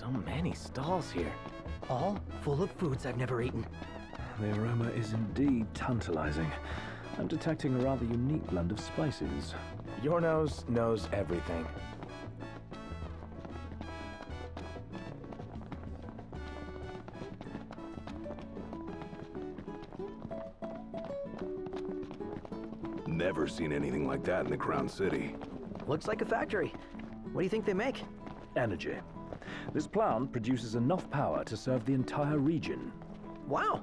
So many stalls here. All full of foods I've never eaten. The aroma is indeed tantalizing. I'm detecting a rather unique blend of spices. Your nose knows everything. Never seen anything like that in the Crown City. Looks like a factory. What do you think they make? Energy. This plant produces enough power to serve the entire region. Wow.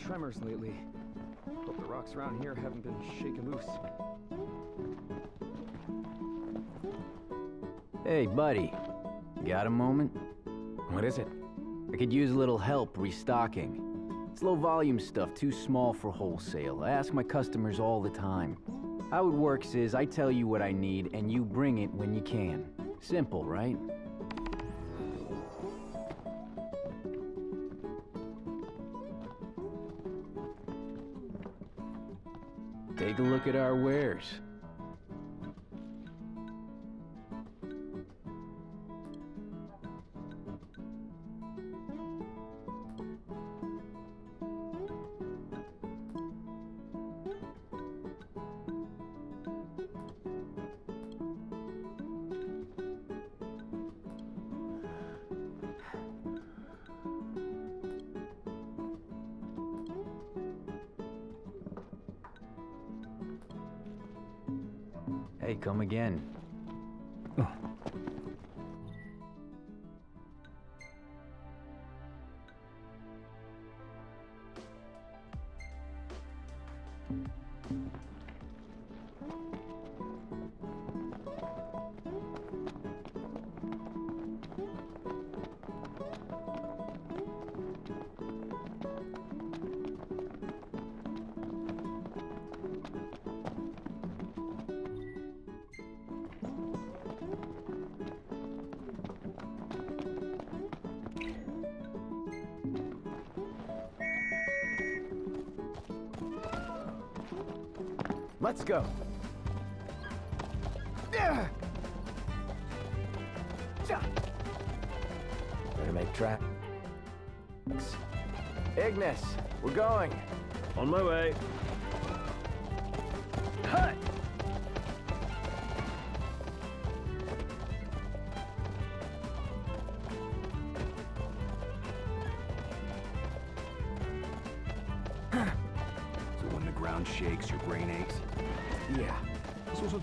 Tremors lately. Hope the rocks around here haven't been shaken loose. Hey, buddy. Got a moment? What is it? I could use a little help restocking. It's low volume stuff, too small for wholesale. I ask my customers all the time. How it works is I tell you what I need and you bring it when you can. Simple, right? Look at our wares. Hey, come again. Let's go. Ground shakes, your brain aches? Yeah. A sort of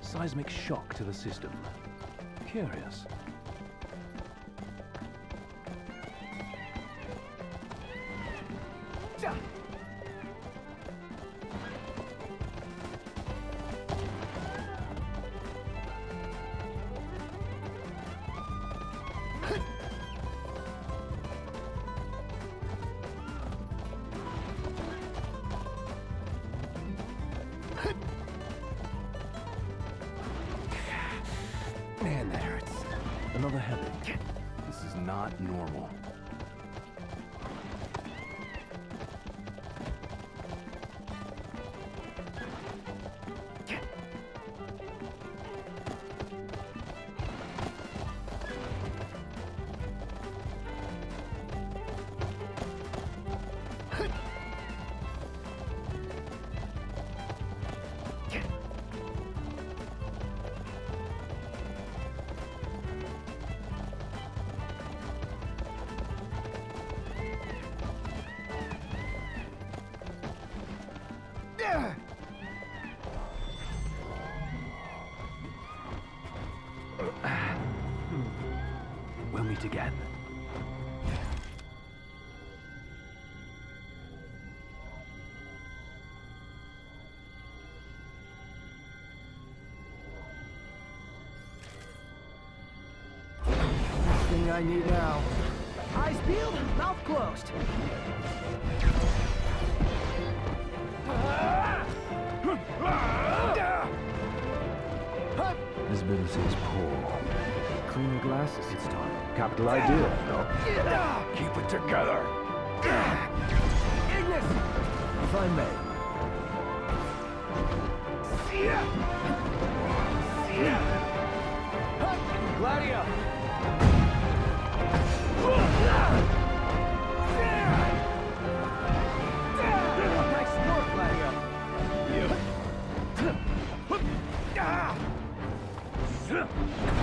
seismic shock to the system. Curious. I need now. Eyes peeled, mouth closed. This business is poor. Clean your glasses. It's time. Capital idea. No. Keep it together. Ignis! If I may. Gladio! 何?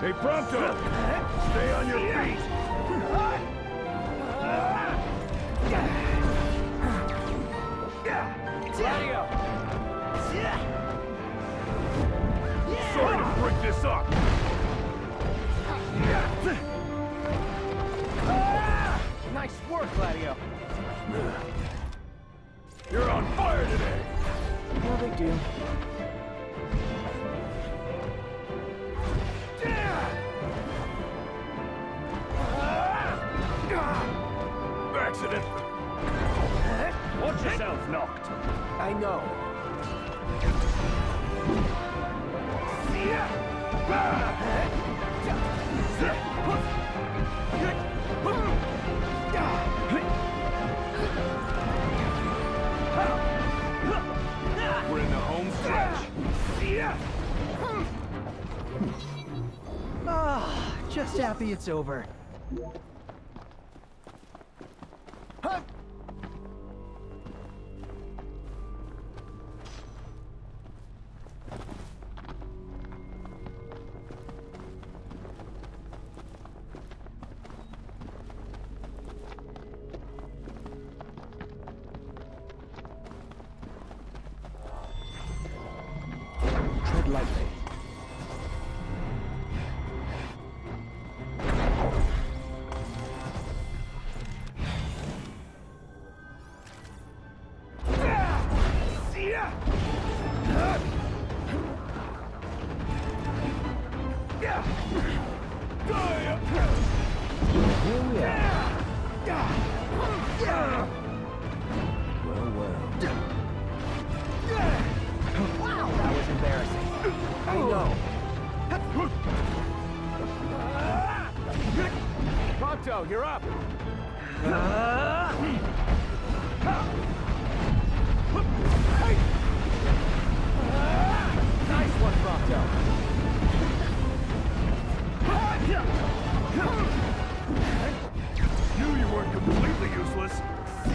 Hey, Prompto! Stay on your feet! Gladio! Sorry to break this up! Nice work, Gladio. You're on fire today! No big deal. It's over.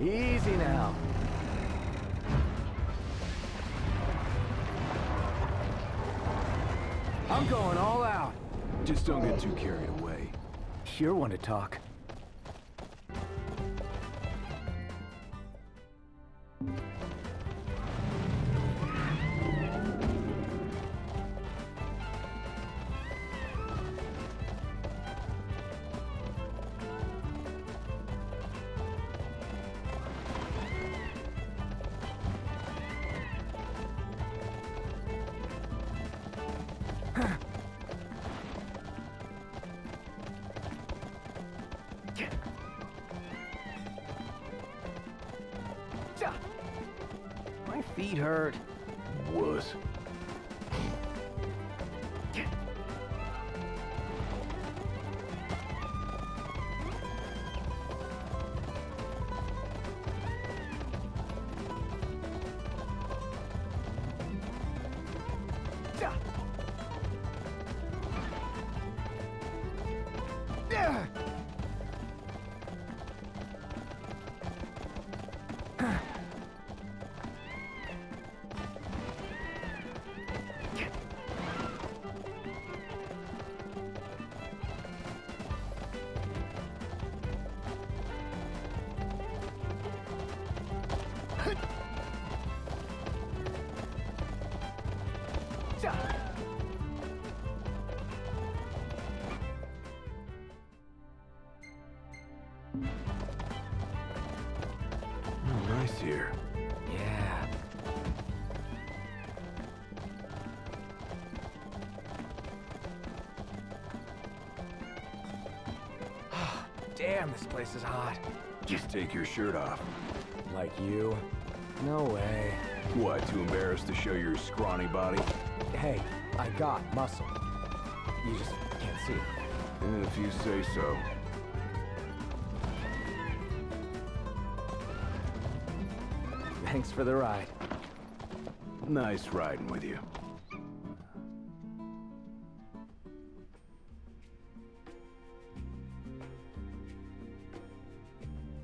Easy now. I'm going all out. Just don't get too carried away. You're one to talk. Damn, this place is hot. Just take your shirt off. Like you? No way. What, too embarrassed to show your scrawny body? Hey, I got muscle. You just can't see it. If you say so. Thanks for the ride. Nice riding with you.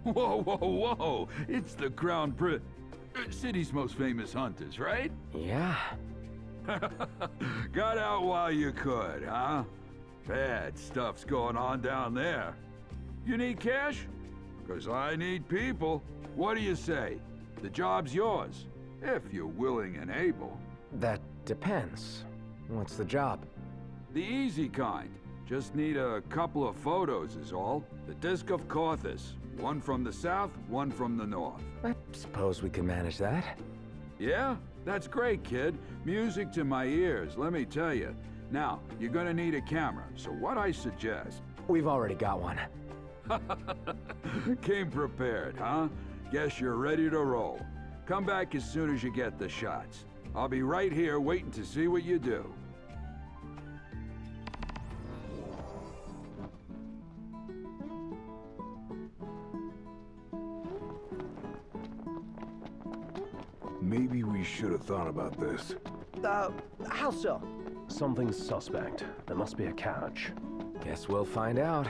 Whoa, whoa, whoa! It's the Crown Pri... uh, City's most famous hunters, right? Yeah. Got out while you could, huh? Bad stuff's going on down there. You need cash? Because I need people. What do you say? The job's yours, if you're willing and able. That depends. What's the job? The easy kind. Just need a couple of photos is all. The Disc of Cauthess. One from the south, one from the north. I suppose we can manage that. Yeah? That's great, kid. Music to my ears, let me tell you. Now, you're gonna need a camera, so what I suggest... We've already got one. Came prepared, huh? Guess you're ready to roll. Come back as soon as you get the shots. I'll be right here waiting to see what you do. Maybe we should have thought about this. Uh, how so? Something's suspect. There must be a catch. Guess we'll find out.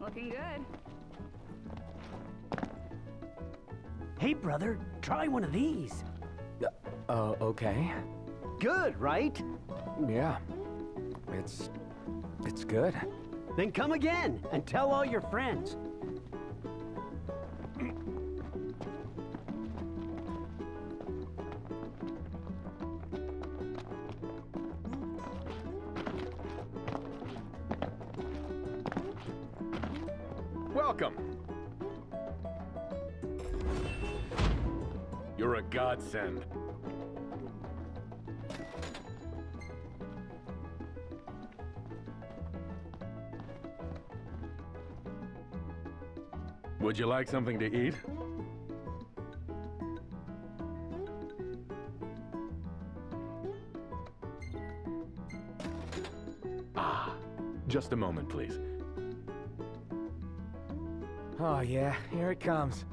Looking good. Hey, brother, try one of these. Uh, okay. Good, right? Yeah. It's... it's good. Then come again and tell all your friends. Would you like something to eat? Ah, just a moment, please. Oh, yeah, here it comes.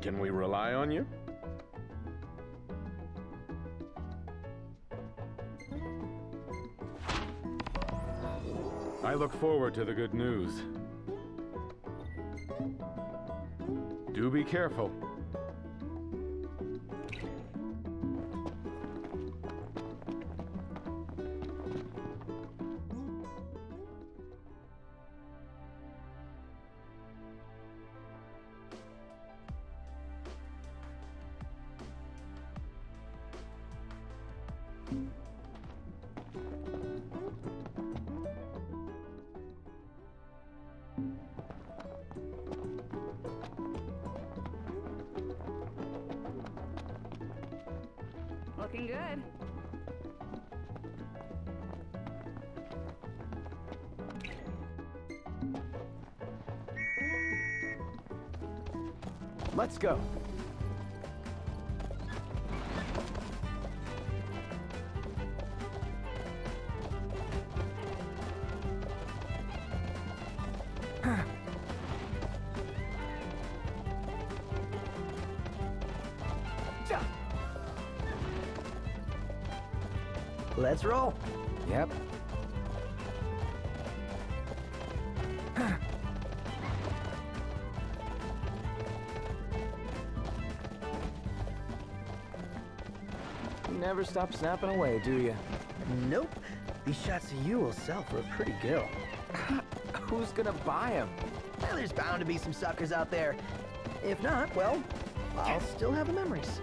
Can we rely on you? Look forward to the good news. Do be careful. Let's go. Stop snapping away, do you? Nope. These shots of you will sell for a pretty gil. Who's gonna buy him? Well, there's bound to be some suckers out there. If not, well, I'll still have the memories.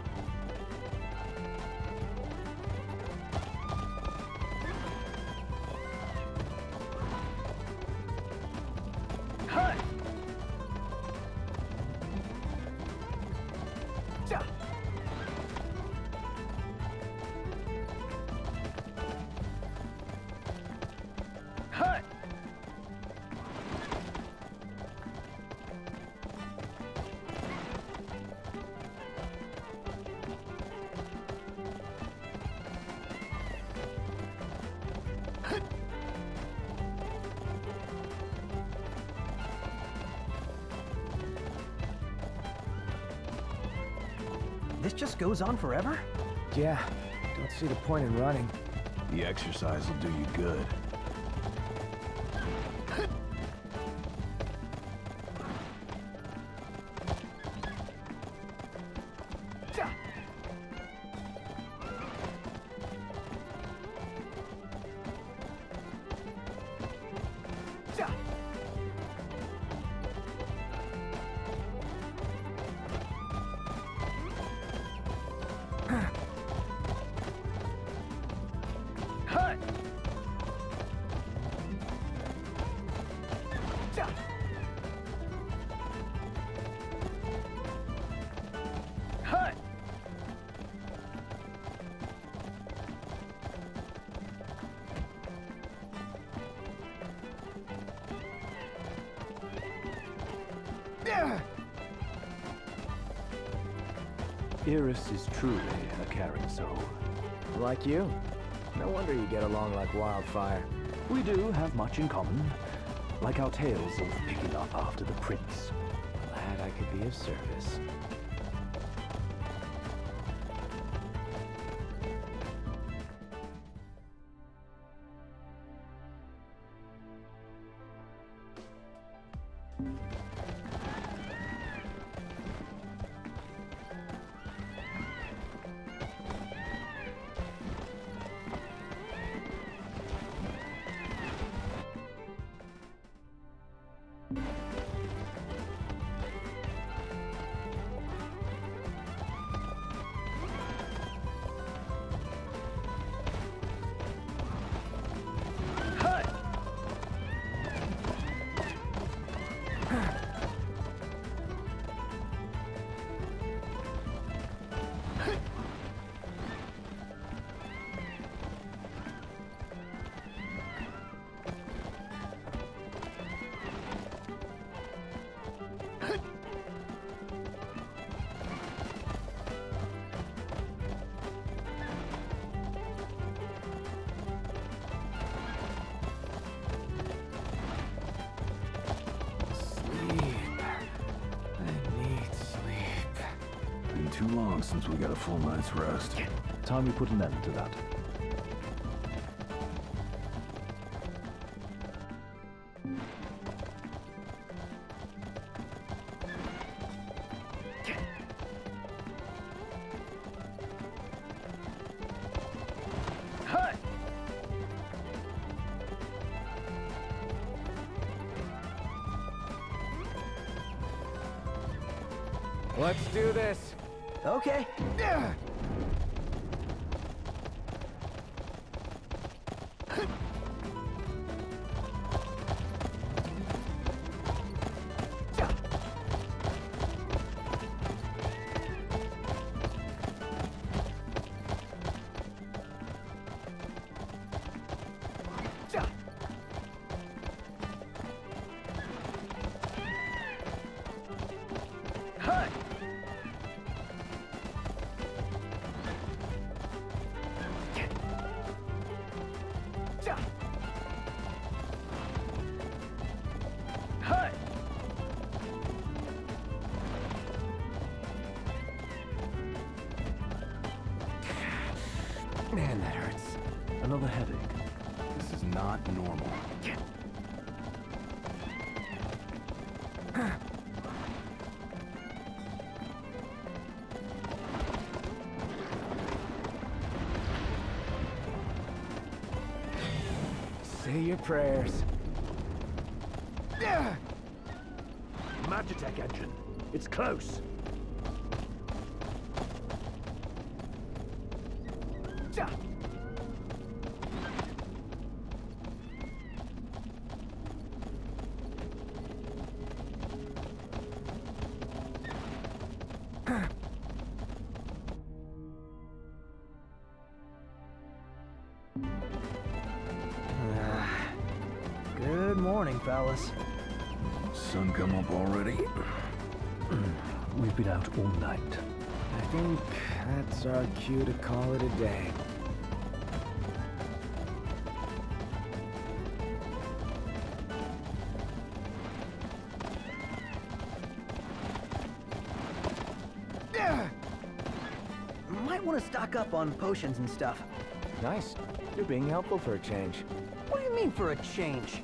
This just goes on forever? Yeah. Don't see the point in running. The exercise will do you good. Iris is truly a caring soul. Like you. No wonder you get along like wildfire. We do have much in common, like our tales of picking up after the prince. Glad I could be of service. Since we got a full night's rest. Time we put an end to that. Say your prayers. Magitech engine. It's close. Morning, fellas. Sun come up already? We've been out all night. I think that's our cue to call it a day. Might want to stock up on potions and stuff. Nice. You're being helpful for a change. What do you mean for a change?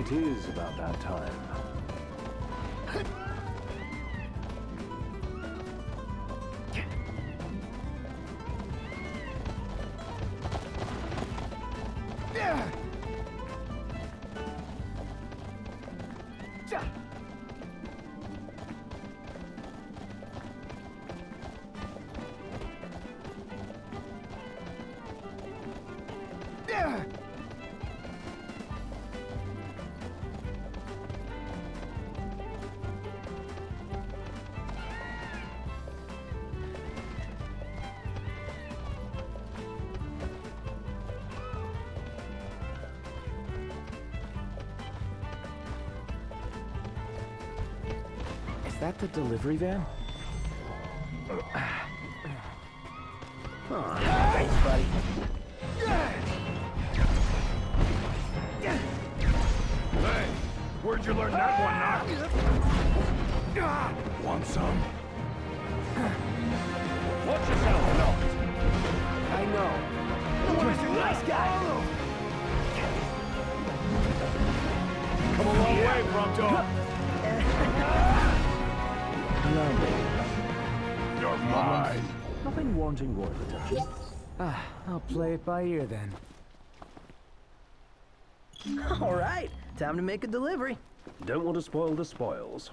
It is about that time. Delivery van? Oh, thanks, buddy. Hey, where'd you learn that one, Noct? Want some? Watch yourself, no. I know. You're a nice guy. Come a long way, Prompto. You're mine. Nothing wanting royal attention. Ah, I'll play it by ear then. All right, time to make a delivery. Don't want to spoil the spoils.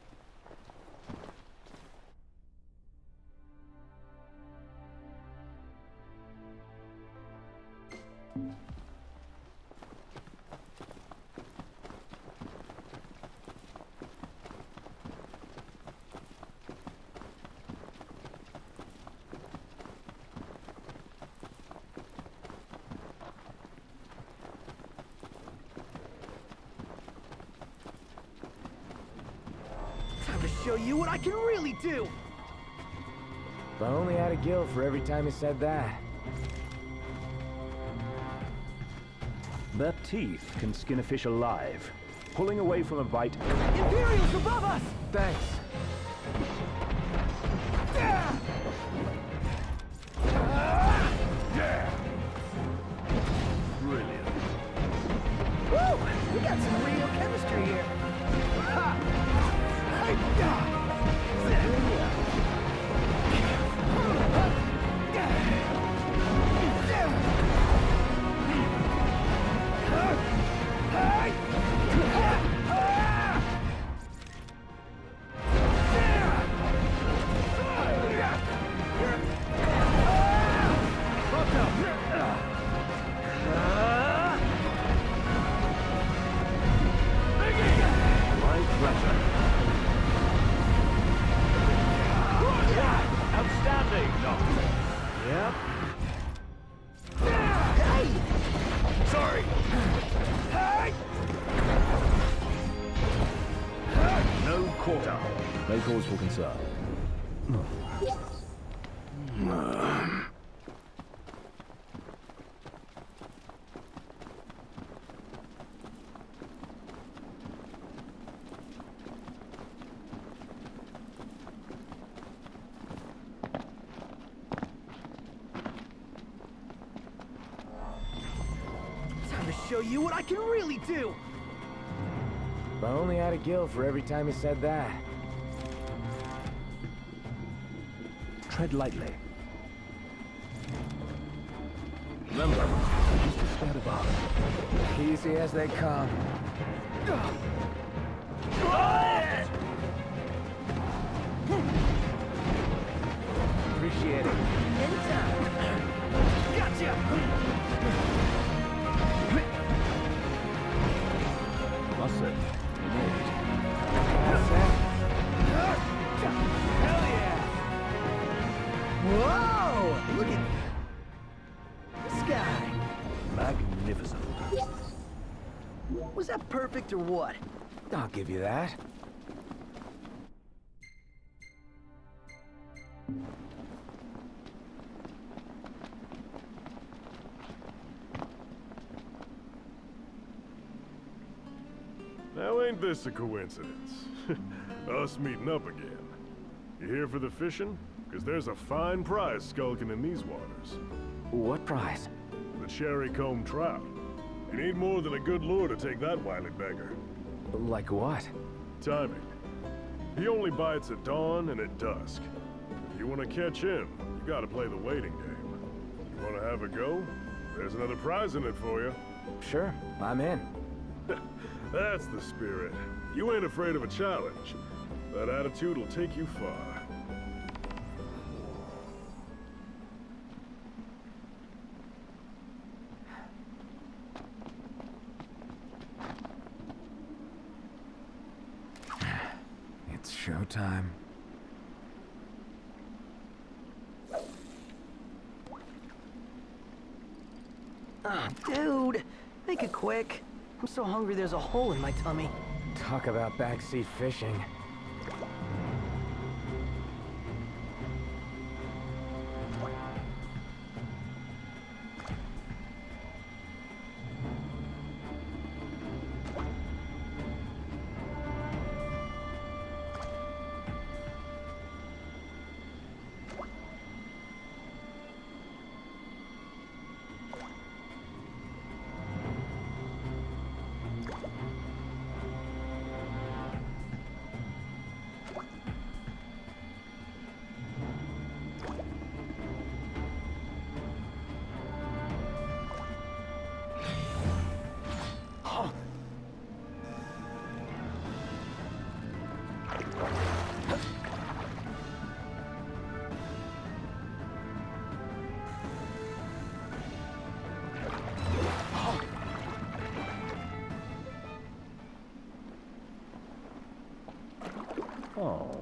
Only had a gil for every time he said that. Their teeth can skin a fish alive. Pulling away from a bite, Imperials above us! Thanks. You what I can really do. If I only had a gil for every time he said that. Tread lightly. Remember, just a scared of us. Easy as they come. Appreciate it. Gotcha! Was that perfect or what? I'll give you that. Now ain't this a coincidence? Us meeting up again. You here for the fishing? Because there's a fine prize skulking in these waters. What prize? The cherry comb trout. You need more than a good lure to take that wily beggar. Like what? Timing. He only bites at dawn and at dusk. If you want to catch him, you gotta play the waiting game. You want to have a go? There's another prize in it for you. Sure, I'm in. That's the spirit. You ain't afraid of a challenge. That attitude will take you far. It's showtime. Oh, dude. Make it quick. I'm so hungry there's a hole in my tummy. Talk about backseat fishing. Oh.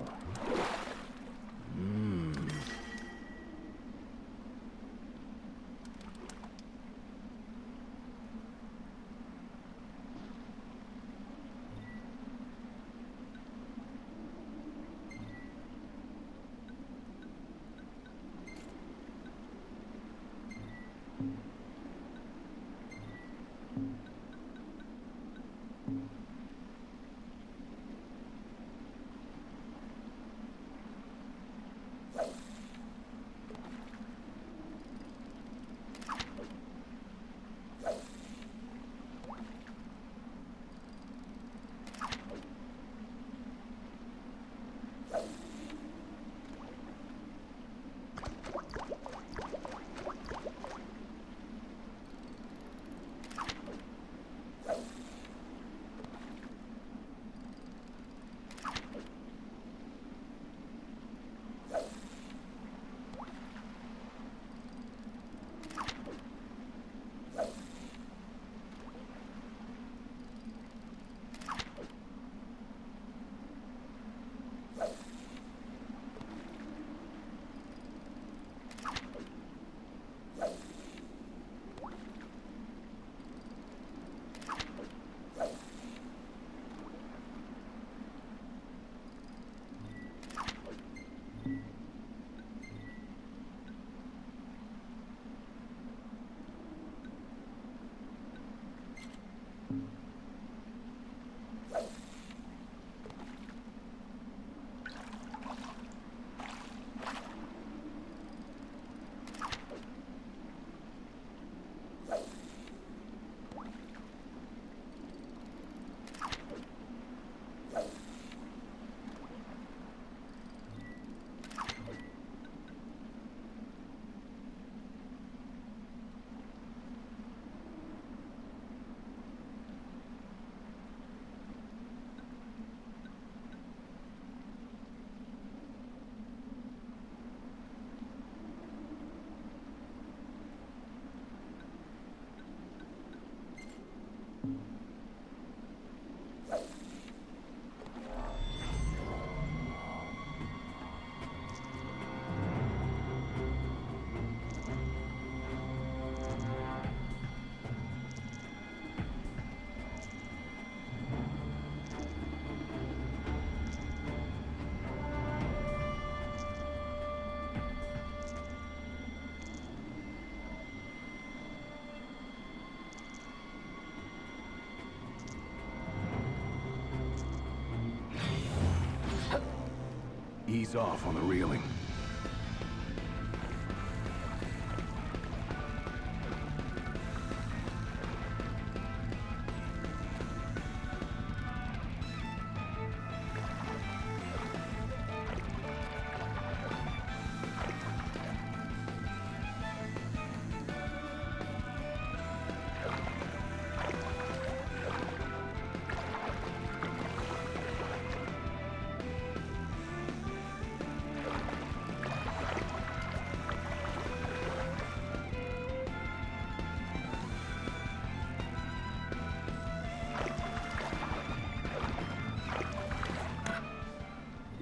Ease off on the reeling.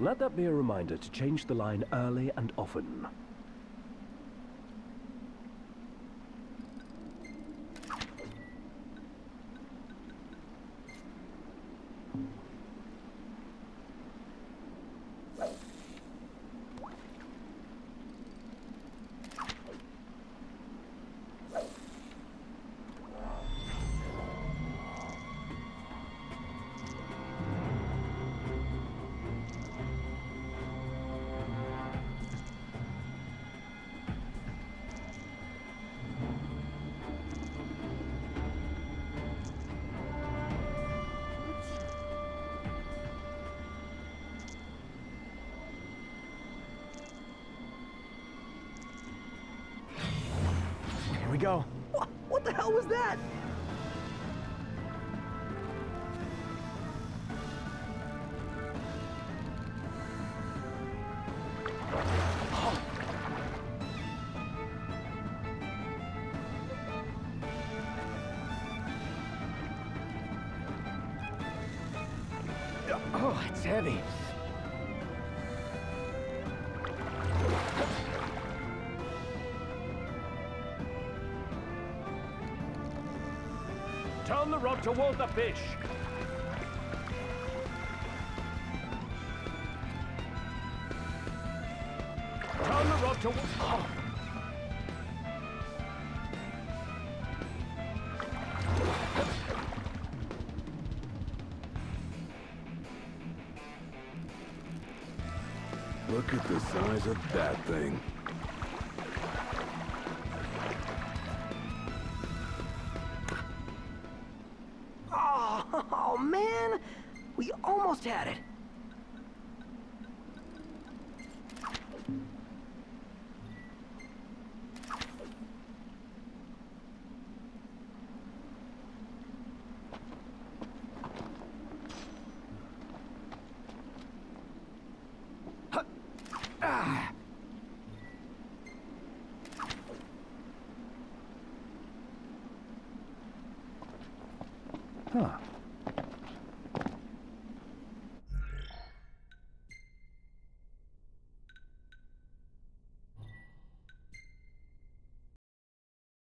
Let that be a reminder to change the line early and often. We go. What, what the hell was that? Turn the rod toward the fish. Turn the rod toward... Oh. Look at the size of that thing.